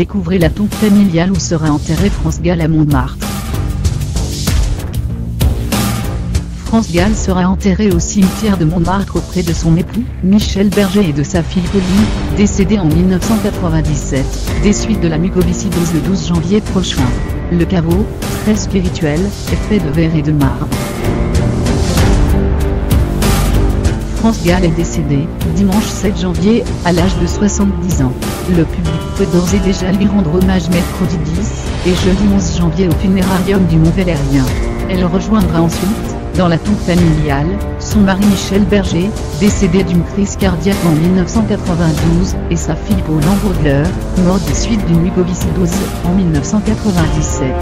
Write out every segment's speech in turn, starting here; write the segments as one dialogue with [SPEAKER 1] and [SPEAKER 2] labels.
[SPEAKER 1] Découvrez la tombe familiale où sera enterré France Gall à Montmartre. France Gall sera enterré au cimetière de Montmartre auprès de son époux, Michel Berger et de sa fille Pauline, décédée en 1997, des suites de la mucoviscidose le 12 janvier prochain. Le caveau, très spirituel, est fait de verre et de marbre. France Gall est décédé, dimanche 7 janvier, à l'âge de 70 ans. Le public peut d'ores et déjà lui rendre hommage mercredi 10 et jeudi 11 janvier au funérarium du Mont Valérien. Elle rejoindra ensuite, dans la tombe familiale, son mari Michel Berger, décédé d'une crise cardiaque en 1992, et sa fille Paul Hamburgler, morte des suites d'une mucoviscidose, en 1997.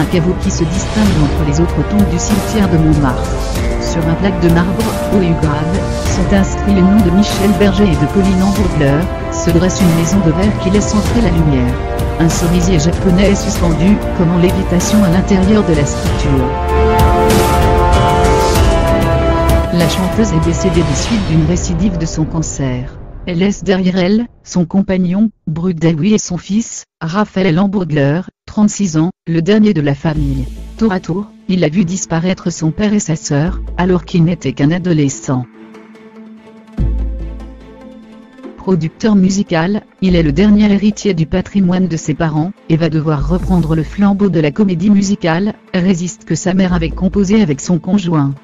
[SPEAKER 1] Un caveau qui se distingue entre les autres tombes du cimetière de Montmartre. Sur un plaque de marbre, et grave, sont inscrits les noms de Michel Berger et de Pauline Hamburgler, se dresse une maison de verre qui laisse entrer la lumière. Un cerisier japonais est suspendu, comme en lévitation à l'intérieur de la structure. La chanteuse est décédée des suites d'une récidive de son cancer. Elle laisse derrière elle, son compagnon, Brut Daoui et son fils, Raphaël Hamburgler, 36 ans, le dernier de la famille. Tour à tour, il a vu disparaître son père et sa sœur, alors qu'il n'était qu'un adolescent producteur musical, il est le dernier héritier du patrimoine de ses parents, et va devoir reprendre le flambeau de la comédie musicale, Résiste que sa mère avait composé avec son conjoint.